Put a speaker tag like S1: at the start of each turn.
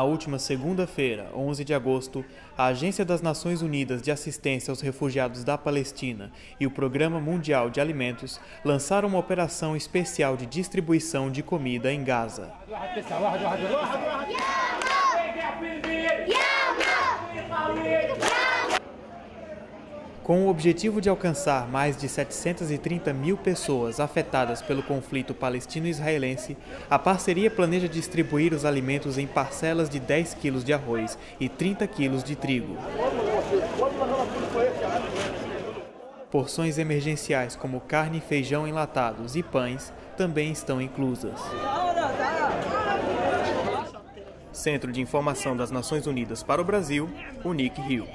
S1: última segunda-feira, 11 de agosto, a Agência das Nações Unidas de Assistência aos Refugiados da Palestina e o Programa Mundial de Alimentos lançaram uma operação especial de distribuição de comida em Gaza. Com o objetivo de alcançar mais de 730 mil pessoas afetadas pelo conflito palestino-israelense, a parceria planeja distribuir os alimentos em parcelas de 10 quilos de arroz e 30 quilos de trigo. Porções emergenciais como carne e feijão enlatados e pães também estão inclusas. Centro de Informação das Nações Unidas para o Brasil, o NIC Rio.